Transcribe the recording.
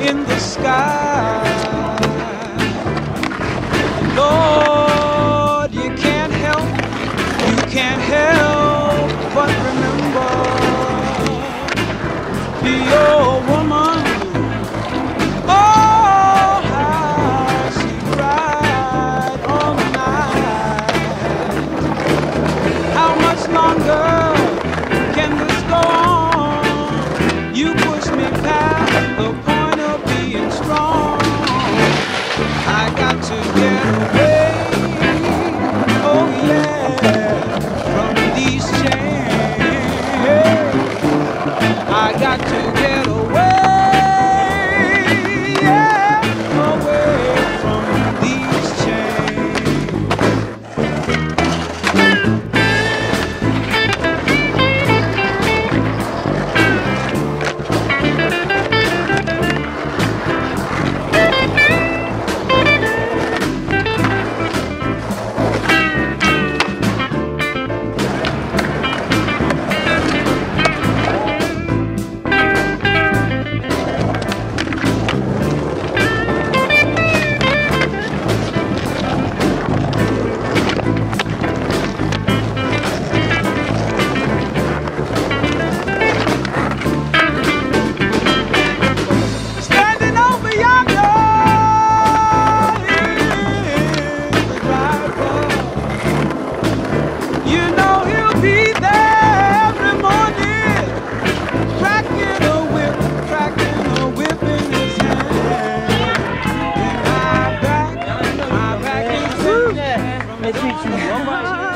in the sky. Lord, you can't help, you can't help but remember, be your woman. Oh, I got to 我不爱你